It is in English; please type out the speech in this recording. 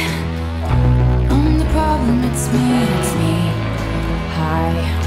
I'm the problem, it's me, it's me. Hi.